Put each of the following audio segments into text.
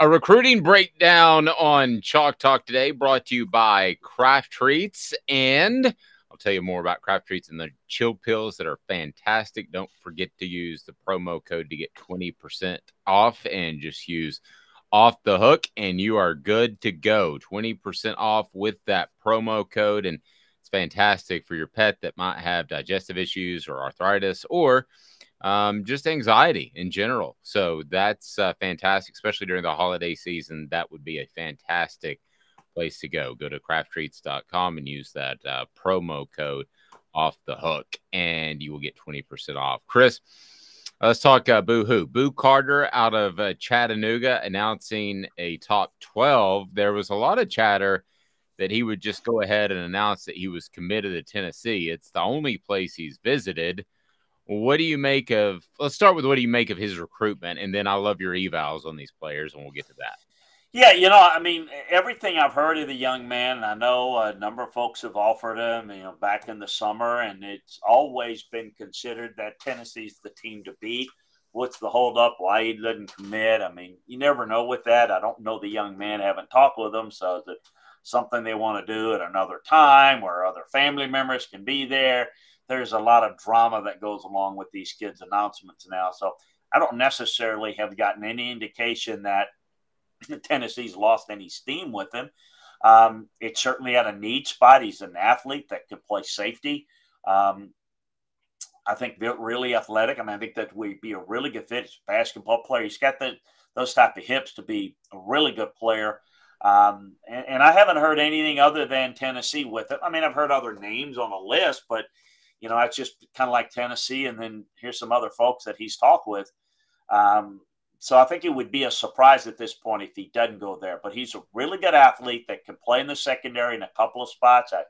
A recruiting breakdown on Chalk Talk today brought to you by Craft Treats. And I'll tell you more about Craft Treats and the chill pills that are fantastic. Don't forget to use the promo code to get 20% off and just use off the hook and you are good to go. 20% off with that promo code. And it's fantastic for your pet that might have digestive issues or arthritis or um, just anxiety in general. So that's uh, fantastic, especially during the holiday season. That would be a fantastic place to go. Go to crafttreats.com and use that uh, promo code off the hook, and you will get 20% off. Chris, let's talk uh, Boo Hoo. Boo Carter out of uh, Chattanooga announcing a top 12. There was a lot of chatter that he would just go ahead and announce that he was committed to Tennessee. It's the only place he's visited. What do you make of? Let's start with what do you make of his recruitment, and then I love your evals on these players, and we'll get to that. Yeah, you know, I mean, everything I've heard of the young man, I know a number of folks have offered him, you know, back in the summer, and it's always been considered that Tennessee's the team to beat. What's the holdup? Why he didn't commit? I mean, you never know with that. I don't know the young man, haven't talked with him, so is it something they want to do at another time where other family members can be there? There's a lot of drama that goes along with these kids' announcements now. So I don't necessarily have gotten any indication that Tennessee's lost any steam with him. Um, it's certainly at a need spot. He's an athlete that could play safety. Um, I think really athletic. I mean, I think that would be a really good fit. He's a basketball player. He's got the, those type of hips to be a really good player. Um, and, and, I haven't heard anything other than Tennessee with it. I mean, I've heard other names on the list, but you know, that's just kind of like Tennessee. And then here's some other folks that he's talked with. Um, so I think it would be a surprise at this point if he doesn't go there. But he's a really good athlete that can play in the secondary in a couple of spots. I,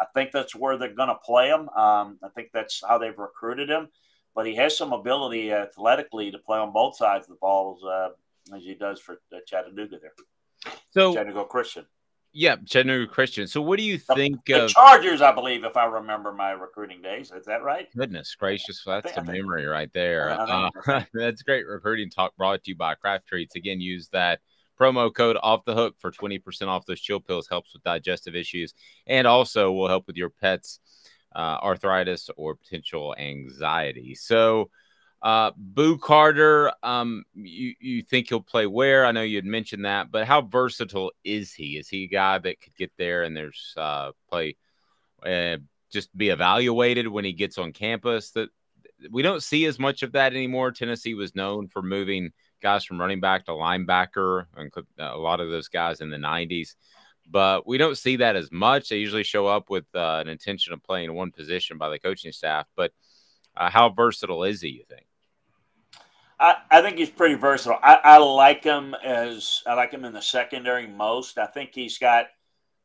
I think that's where they're going to play him. Um, I think that's how they've recruited him. But he has some ability athletically to play on both sides of the balls uh, as he does for uh, Chattanooga there. So Chattanooga Christian. Yeah, Chattanooga Christian. So, what do you think the, of Chargers? I believe, if I remember my recruiting days, is that right? Goodness gracious, that's a memory right there. Uh, that's great recruiting talk brought to you by Craft Treats. Again, use that promo code off the hook for 20% off those chill pills helps with digestive issues and also will help with your pets uh, arthritis or potential anxiety so uh, Boo Carter, um, you, you think he'll play where? I know you had mentioned that, but how versatile is he? Is he a guy that could get there and there's uh, play, uh, just be evaluated when he gets on campus? That we don't see as much of that anymore. Tennessee was known for moving guys from running back to linebacker, and a lot of those guys in the '90s. But we don't see that as much. They usually show up with uh, an intention of playing one position by the coaching staff. But uh, how versatile is he? You think? I, I think he's pretty versatile. I, I like him as I like him in the secondary most. I think he's got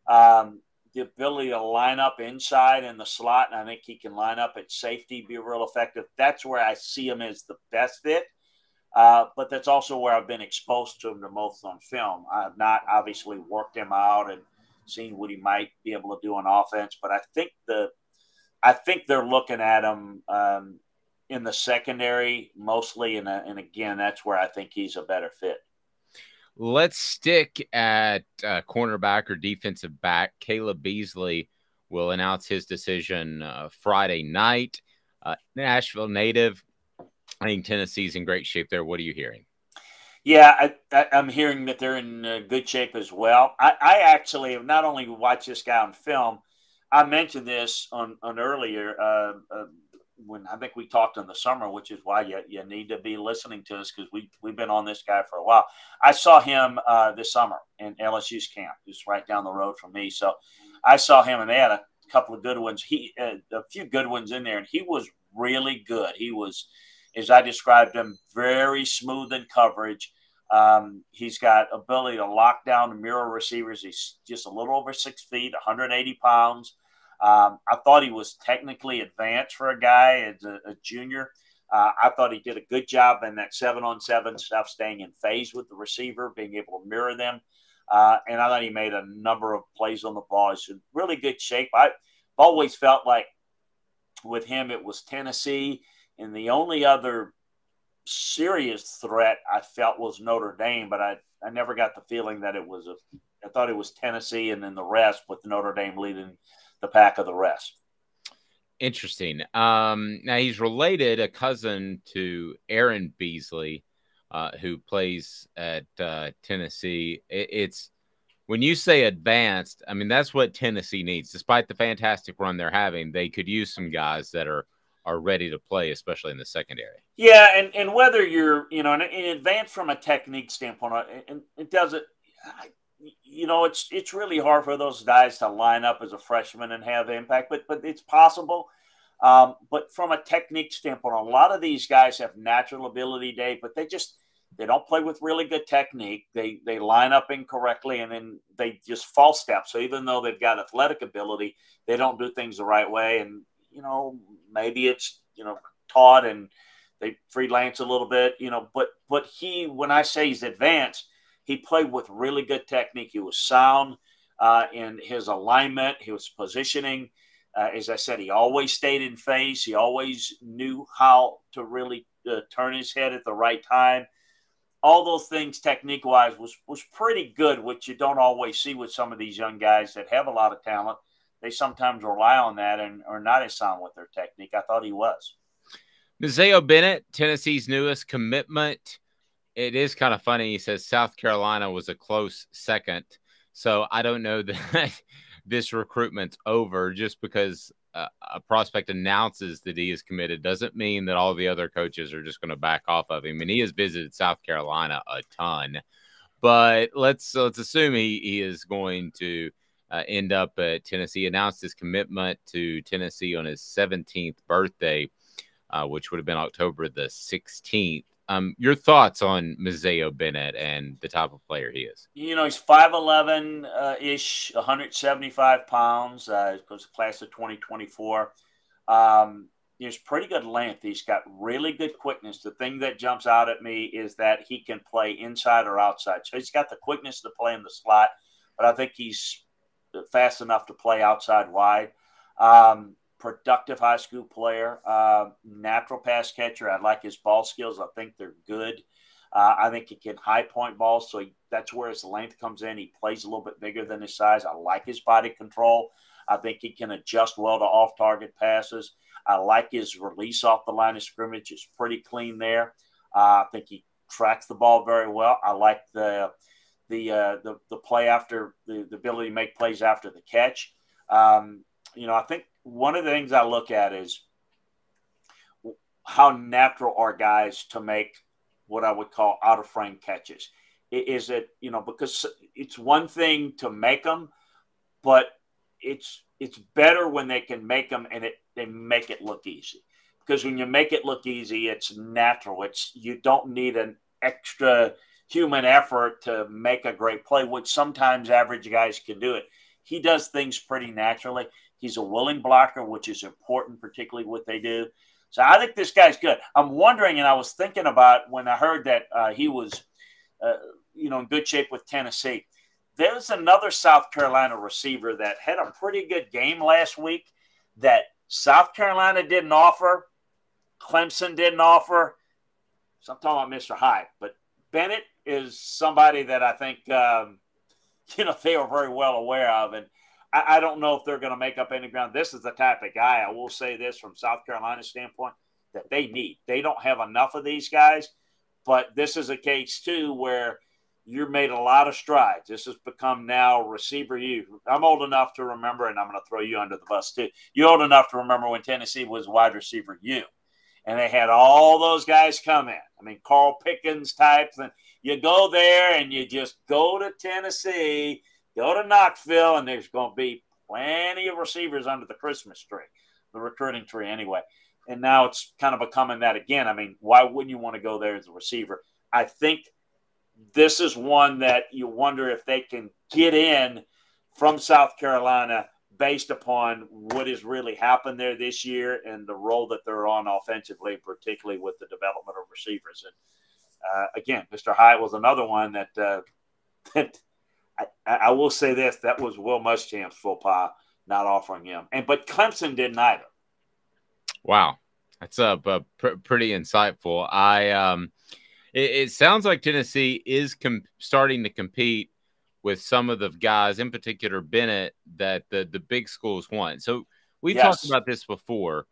um, the ability to line up inside in the slot, and I think he can line up at safety, be real effective. That's where I see him as the best fit. Uh, but that's also where I've been exposed to him the most on film. I've not obviously worked him out and seen what he might be able to do on offense, but I think the I think they're looking at him um, in the secondary mostly, and and again, that's where I think he's a better fit. Let's stick at uh, cornerback or defensive back. Kaleb Beasley will announce his decision uh, Friday night. Uh, Nashville native. I think Tennessee's in great shape there. What are you hearing? Yeah, I, am hearing that they're in uh, good shape as well. I, I, actually have not only watched this guy on film, I mentioned this on, on earlier uh, uh, when I think we talked in the summer, which is why you, you need to be listening to us because we, we've been on this guy for a while. I saw him uh, this summer in LSU's camp, just right down the road from me. So I saw him, and they had a couple of good ones. He uh, a few good ones in there, and he was really good. He was, as I described him, very smooth in coverage. Um, he's got ability to lock down the mirror receivers. He's just a little over six feet, 180 pounds. Um, I thought he was technically advanced for a guy as a, a junior. Uh, I thought he did a good job in that seven on seven stuff, staying in phase with the receiver, being able to mirror them. Uh, and I thought he made a number of plays on the ball. He's in really good shape. I've always felt like with him, it was Tennessee. And the only other serious threat I felt was Notre Dame, but I, I never got the feeling that it was a. I thought it was Tennessee and then the rest, with Notre Dame leading the pack of the rest. Interesting. Um, now he's related, a cousin to Aaron Beasley, uh, who plays at uh, Tennessee. It, it's when you say advanced, I mean that's what Tennessee needs. Despite the fantastic run they're having, they could use some guys that are are ready to play, especially in the secondary. Yeah, and, and whether you're you know in, in advance from a technique standpoint, uh, and it doesn't. You know, it's it's really hard for those guys to line up as a freshman and have impact, but but it's possible. Um, but from a technique standpoint, a lot of these guys have natural ability, Dave, but they just they don't play with really good technique. They they line up incorrectly and then they just false step. So even though they've got athletic ability, they don't do things the right way. And you know, maybe it's you know taught and they freelance a little bit, you know. But but he, when I say he's advanced, he played with really good technique. He was sound uh, in his alignment, his positioning. Uh, as I said, he always stayed in phase. He always knew how to really uh, turn his head at the right time. All those things, technique wise, was was pretty good, which you don't always see with some of these young guys that have a lot of talent. They sometimes rely on that and are not as sound with their technique. I thought he was. Mazeo Bennett, Tennessee's newest commitment. It is kind of funny. He says South Carolina was a close second. So I don't know that this recruitment's over just because uh, a prospect announces that he is committed doesn't mean that all the other coaches are just going to back off of him. And he has visited South Carolina a ton, but let's let's assume he, he is going to uh, end up at Tennessee. Announced his commitment to Tennessee on his 17th birthday, uh, which would have been October the 16th. Um, your thoughts on Mazeo Bennett and the type of player he is? You know, he's 5'11 uh, ish, 175 pounds. Uh, was class of 2024. Um, he's pretty good length. He's got really good quickness. The thing that jumps out at me is that he can play inside or outside. So he's got the quickness to play in the slot, but I think he's fast enough to play outside wide. Um, productive high school player, uh, natural pass catcher. I like his ball skills. I think they're good. Uh, I think he can high point balls, so he, that's where his length comes in. He plays a little bit bigger than his size. I like his body control. I think he can adjust well to off target passes. I like his release off the line of scrimmage. It's pretty clean there. Uh, I think he tracks the ball very well. I like the the uh, the, the play after the, the ability to make plays after the catch. Um, you know, I think one of the things I look at is how natural are guys to make what I would call out of frame catches. Is it you know because it's one thing to make them, but it's it's better when they can make them and it they make it look easy. Because when you make it look easy, it's natural. It's you don't need an extra human effort to make a great play, which sometimes average guys can do it. He does things pretty naturally. He's a willing blocker, which is important, particularly what they do. So I think this guy's good. I'm wondering, and I was thinking about when I heard that uh, he was, uh, you know, in good shape with Tennessee. There's another South Carolina receiver that had a pretty good game last week that South Carolina didn't offer, Clemson didn't offer. So I'm talking about Mr. Hyatt, but Bennett is somebody that I think um, you know they are very well aware of, and I, I don't know if they're going to make up any ground. This is the type of guy I will say this from South Carolina standpoint that they need. They don't have enough of these guys, but this is a case too where you've made a lot of strides. This has become now receiver you. I'm old enough to remember, and I'm going to throw you under the bus too. You're old enough to remember when Tennessee was wide receiver you, and they had all those guys come in. I mean, Carl Pickens types, and you go there and you just go to Tennessee Go to Knoxville, and there's going to be plenty of receivers under the Christmas tree, the recruiting tree, anyway. And now it's kind of becoming that again. I mean, why wouldn't you want to go there as a receiver? I think this is one that you wonder if they can get in from South Carolina based upon what has really happened there this year and the role that they're on offensively, particularly with the development of receivers. And uh, again, Mr. Hyatt was another one that uh, that I, will say this: that was Will Muschamp's faux pas not offering him, and but Clemson didn't either. Wow. That's uh, pr- pretty insightful. I um, it, it, sounds like Tennessee is com- starting to compete with some of the guys, in particular Bennett, that the the big schools want. So we've yes. talked about this before.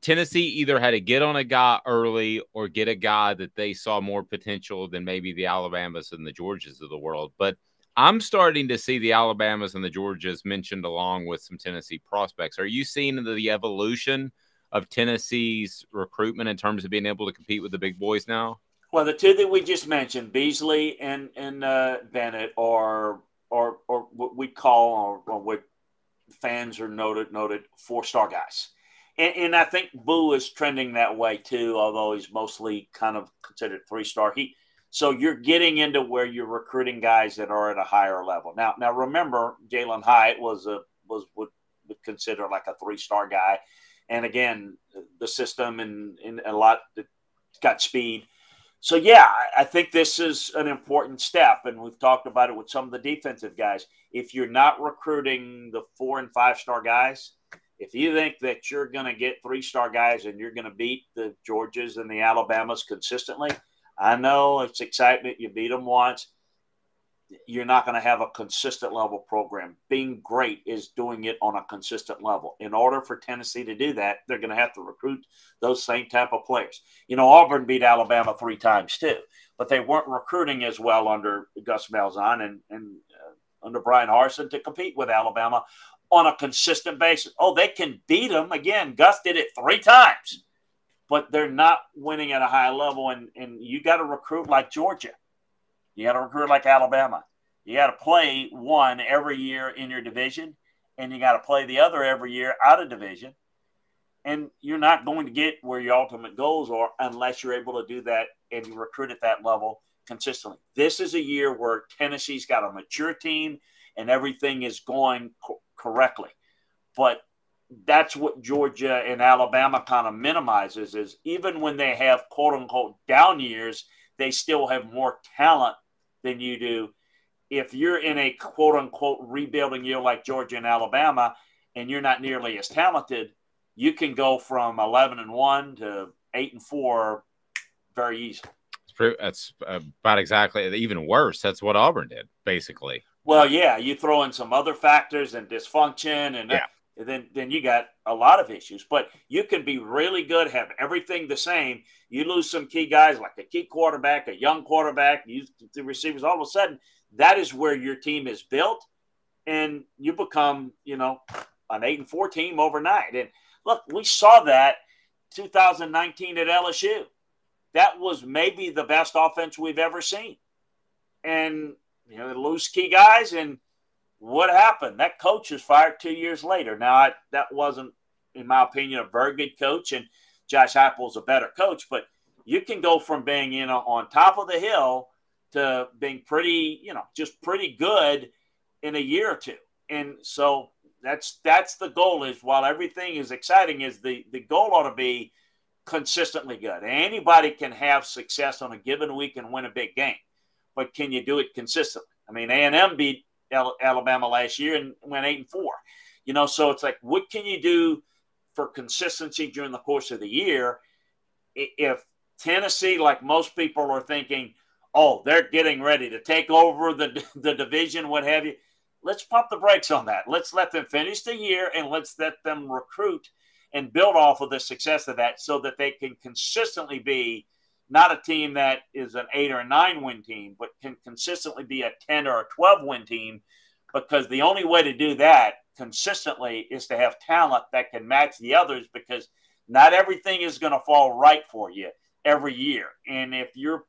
Tennessee either had to get on a guy early or get a guy that they saw more potential than maybe the Alabamas and the Georgias of the world. But I'm starting to see the Alabamas and the Georgias mentioned along with some Tennessee prospects. Are you seeing the evolution of Tennessee's recruitment in terms of being able to compete with the big boys now? Well, the two that we just mentioned, Beasley and and uh, Bennett, are or or what we call or, or what fans are noted noted four star guys. And, and, I think Boo is trending that way too, although he's mostly kind of considered three star. He so you're getting into where you're recruiting guys that are at a higher level. Now, now remember, Jalin Hyatt was a was would, would consider like a three star guy, and again, the system and, and a lot got speed. So yeah, I think this is an important step, and we've talked about it with some of the defensive guys. If you're not recruiting the four and five star guys, if you think that you're going to get three star guys and you're going to beat the Georgias and the Alabamas consistently, I know it's excitement. You beat them once. You're not going to have a consistent level program. Being great is doing it on a consistent level. In order for Tennessee to do that, they're going to have to recruit those same type of players. You know, Auburn beat Alabama three times too, but they weren't recruiting as well under Gus Malzahn and, and uh, under Bryan Harsin to compete with Alabama on a consistent basis. Oh, they can beat them again. Gus did it three times, but they're not winning at a high level. And, and you got to recruit like Georgia. You got to recruit like Alabama. You got to play one every year in your division, and you got to play the other every year out of division. And you're not going to get where your ultimate goals are unless you're able to do that and recruit at that level consistently. This is a year where Tennessee's got a mature team and everything is going co- correctly. But that's what Georgia and Alabama kind of minimizes is even when they have quote unquote down years, they still have more talent than you do. If you're in a quote unquote rebuilding year like Georgia and Alabama, and you're not nearly as talented, you can go from 11 and 1 to 8 and 4 very easily. That's about exactly even worse. That's what Auburn did, basically. Well, yeah, you throw in some other factors and dysfunction, and yeah. Then then you got a lot of issues. But you can be really good, have everything the same. You lose some key guys like a key quarterback, a young quarterback, you the receivers. All of a sudden, that is where your team is built, and you become, you know, an eight and four team overnight. And look, we saw that 2019 at LSU. That was maybe the best offense we've ever seen, and you know, lose key guys. And what happened? That coach was fired two years later. Now, I, that wasn't, in my opinion, a very good coach, and Josh Heupel's a better coach. But you can go from being, you know, on top of the hill to being pretty, you know, just pretty good in a year or two. And so that's that's the goal. Is while everything is exciting, is the the goal ought to be consistently good. Anybody can have success on a given week and win a big game but can you do it consistently? I mean, A and M beat Alabama last year and went eight and four. You know, so it's like, what can you do for consistency during the course of the year? If Tennessee, like most people are thinking, oh, they're getting ready to take over the the division, what have you. Let's pump the brakes on that. Let's let them finish the year and let's let them recruit and build off of the success of that so that they can consistently be not a team that is an eight or a nine win team, but can consistently be a 10 or a 12 win team because the only way to do that consistently is to have talent that can match the others because not everything is going to fall right for you every year. And if you're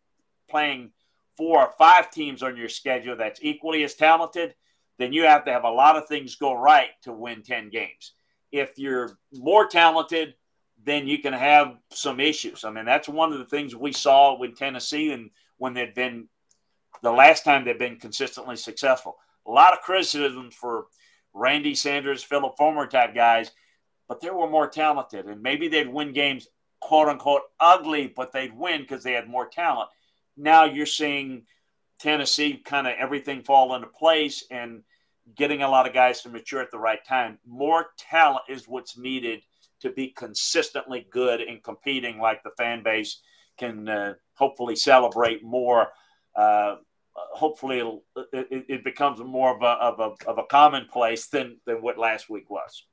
playing four or five teams on your schedule that's equally as talented, then you have to have a lot of things go right to win 10 games. If you're more talented, then you can have some issues. I mean, that's one of the things we saw with Tennessee and when they'd been the last time they've been consistently successful. A lot of criticisms for Randy Sanders, Phillip Fulmer type guys, but they were more talented and maybe they'd win games quote unquote ugly, but they'd win because they had more talent. Now you're seeing Tennessee kind of everything fall into place and getting a lot of guys to mature at the right time. More talent is what's needed to be consistently good in competing like the fan base can uh, hopefully celebrate more. Uh, hopefully it, it, becomes more of a, of a, of a commonplace than, than what last week was.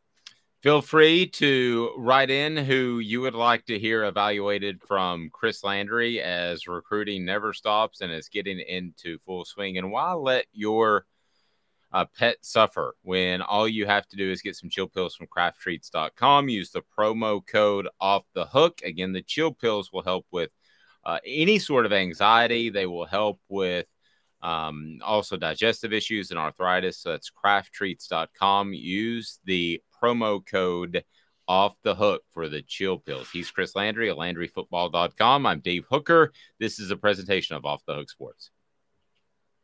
Feel free to write in who you would like to hear evaluated from Chris Landry as recruiting never stops and is getting into full swing. And why let your uh, pet suffer when all you have to do is get some chill pills from crafttreats.com. Use the promo code off the hook. Again, the chill pills will help with uh, any sort of anxiety, they will help with um, also digestive issues and arthritis. So that's crafttreats.com. Use the promo code off the hook for the chill pills. He's Chris Landry at LandryFootball.com. I'm Dave Hooker. This is a presentation of Off the Hook Sports.